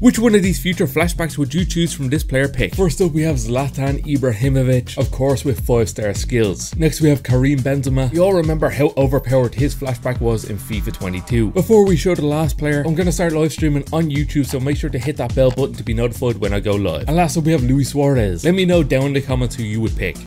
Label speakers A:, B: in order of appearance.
A: Which one of these future flashbacks would you choose from this player pick? First up we have Zlatan Ibrahimovic, of course with 5 star skills. Next we have Karim Benzema. You all remember how overpowered his flashback was in FIFA 22. Before we show the last player, I'm gonna start live streaming on YouTube so make sure to hit that bell button to be notified when I go live. And last up we have Luis Suarez. Let me know down in the comments who you would pick.